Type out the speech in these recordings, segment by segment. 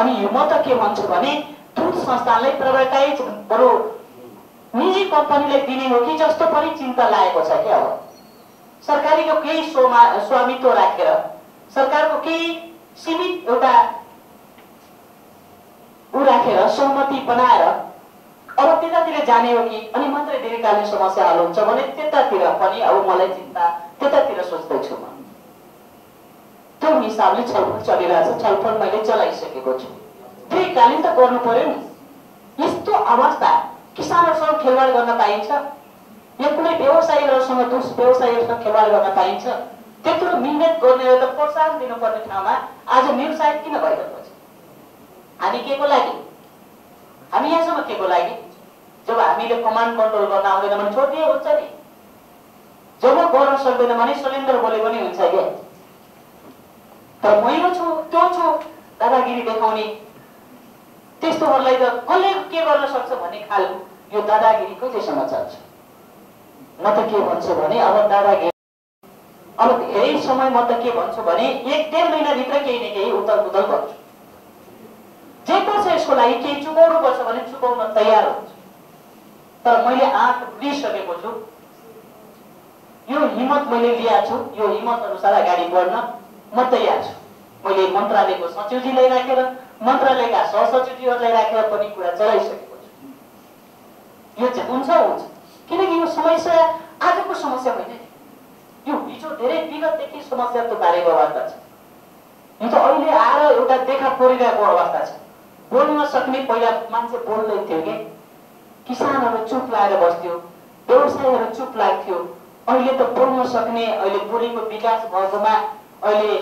अनि म त के भन्छु भने दुध संस्थानलाई प्राइभेटाइज बरु निजी कम्पनीलाई दिने हो कि जस्तो पनि चिन्ता लागेको छ क्या अब सरकारीको केही सोमा स्वामित्व राखेर सरकारको केही सीमित एउटा ऊ राखेर सहमति बनाएर अब त्यतातिर जाने हो कि? अनि मात्रै दीर्घकालीन समस्या हल हुन्छ भने त्यतातिर पनि अब मलाई चिन्ता त्यतातिर सोच्दैछु म। हिसाबले छलफल चलिरहेको छ छलफल मैले चलाइसकेको छु। दीर्घकालीन त गर्नु पर्यो नि। यस्तो अवस्था किसानहरूसँग खेलवाड गर्न पाइन्छ। या कुनै व्यवसायीहरूसँग दुस व्यवसायीहरूसँग खेलवाड गर्न पाइन्छ। त्यत्रो मिहिनेत गर्नेलाई त प्रोत्साहन दिनुपर्ने ठाउँमा आज निरुत्साहित किन भइरहेको छ? हामी के को लागि? हामी यहाँसम्म के को लागि? जब हामीले कमान्ड कन्ट्रोल गर्न आउँदैन भने छोडिदिए हुन्छ नि। जब गर्न सक्दैन भने सिलिन्डर बोले पनि हुन्छ क्या। तर मैले छु त्यो छु दादागिरी देखाउने त्यस्तोहरूलाई त कसले के गर्न सक्छ भन्ने खालको यो दादागिरी कहिलेसम्म चल्छ म त के भन्छु भने अब दादागिरी अब धेरै समय म त के भन्छु भने एक डेढ महिनाभित्र केही न केही उतल पुतल गर्छु। जे पर्छ यसको लागि केही चुकाउनु पर्छ भने चुकाउन तयार हुन्छ। तर मैले आँट लिइसकेको छु। यो हिम्मत मैले लिएको छु। यो हिम्मत अनुसार अगाडि बढ्न म तयार छु मैले मन्त्रालयको सचिवजीलाई राखेर मन्त्रालयका सहसचिवजीहरूलाई राखेर पनि कुरा चलाइसकेको छु। यो चाहिँ हुन्छ हुन्छ। किनकि यो समस्या आजको समस्या होइन। यो हिजो धेरै विगतदेखि समस्या तुपारेको अवस्था छ। यो त अहिले आएर एउटा देखा परिरहेको अवस्था छ। बोल्न सक्ने पहिला मान्छे बोल्दै थियो कि? किसानहरू चुप लागेर बस्थ्यो व्यवसायीहरू चुप लाग्थ्यो। अहिले त बोल्न सक्ने अहिले बोलीको विकास भएकोमा अहिले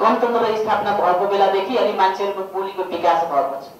गणतन्त्र स्थापना भएको बेलादेखि अहिले मान्छेहरूको बोलीको विकास भएको छ।